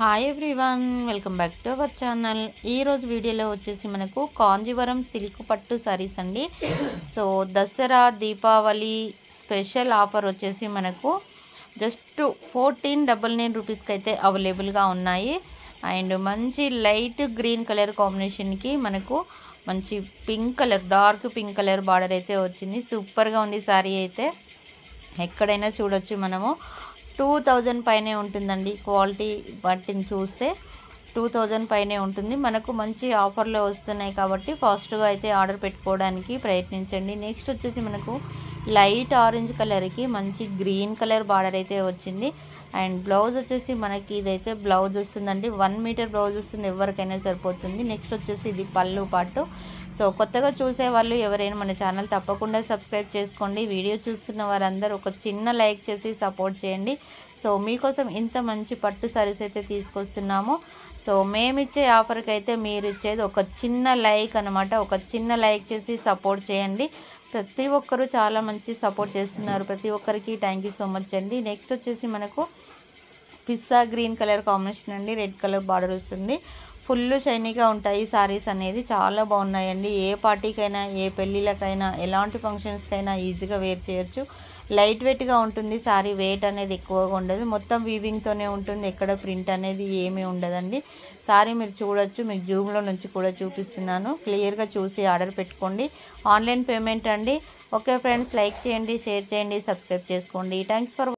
Hi everyone welcome back to our channel ఈరోజు వీడియోలో వచ్చేసి మనకు కాంజీవరం సిల్క్ పట్టు సారీస్ అండి. So Dasara Deepavali special offer వచ్చేసి మనకు జస్ట్ ఫోర్టీన్ డబల్ నైన్ రూపీస్కి అయితే అవైలబుల్గా ఉన్నాయి. అండ్ మంచి లైట్ గ్రీన్ కలర్ కాంబినేషన్కి మనకు మంచి pink colour dark pink colour border అయితే వచ్చింది. సూపర్గా ఉంది సారీ అయితే. ఎక్కడైనా చూడొచ్చు మనము. టూ థౌజండ్ పైనే ఉంటుందండి క్వాలిటీ బట్టిని చూస్తే. టూ థౌజండ్ పైనే ఉంటుంది. మనకు మంచి ఆఫర్లో వస్తున్నాయి కాబట్టి ఫాస్ట్గా అయితే ఆర్డర్ పెట్టుకోవడానికి ప్రయత్నించండి. నెక్స్ట్ వచ్చేసి మనకు లైట్ ఆరెంజ్ కలర్కి మంచి గ్రీన్ కలర్ బార్డర్ అయితే వచ్చింది. అండ్ బ్లౌజ్ వచ్చేసి మనకి ఇదైతే బ్లౌజ్ వస్తుందండి. వన్ మీటర్ బ్లౌజ్ వస్తుంది ఎవరికైనా సరిపోతుంది. నెక్స్ట్ వచ్చేసి ఇది పళ్ళు పాటు. సో కొత్తగా చూసే వాళ్ళు ఎవరైనా మన ఛానల్ తప్పకుండా సబ్స్క్రైబ్ చేసుకోండి. వీడియో చూస్తున్న వారందరూ ఒక చిన్న లైక్ చేసి సపోర్ట్ చేయండి. సో మీకోసం ఇంత మంచి పట్టు సారీస్ అయితే తీసుకొస్తున్నాము. సో మేమిచ్చే ఆఫర్కి అయితే మీరు ఇచ్చేది ఒక చిన్న లైక్ అనమాట ఒక చిన్న లైక్ చేసి సపోర్ట్ చేయండి. ప్రతి ఒక్కరూ చాలా మంచి సపోర్ట్ చేస్తున్నారు. ప్రతి ఒక్కరికి థ్యాంక్ యూ సో మచ్ అండి. నెక్స్ట్ వచ్చేసి మనకు పిస్తా గ్రీన్ కలర్ కాంబినేషన్ అండి. రెడ్ కలర్ బార్డర్ వస్తుంది. ఫుల్ షైనీగా ఉంటాయి. సారీస్ అనేది చాలా బాగున్నాయండి. ఏ పార్టీకైనా ఏ పెళ్ళిళ్ళకైనా ఎలాంటి ఫంక్షన్స్కైనా ఈజీగా వేర్ చేయొచ్చు. లైట్ వెయిట్గా ఉంటుంది. సారీ వెయిట్ అనేది ఎక్కువగా ఉండదు. మొత్తం వీవింగ్తోనే ఉంటుంది. ఎక్కడ ప్రింట్ అనేది ఏమీ ఉండదండి. సారీ మీరు చూడొచ్చు. మీకు జూమ్లో నుంచి కూడా చూపిస్తున్నాను. క్లియర్గా చూసి ఆర్డర్ పెట్టుకోండి. ఆన్లైన్ పేమెంట్ అండి. ఓకే ఫ్రెండ్స్ లైక్ చేయండి షేర్ చేయండి సబ్స్క్రైబ్ చేసుకోండి. Thanks for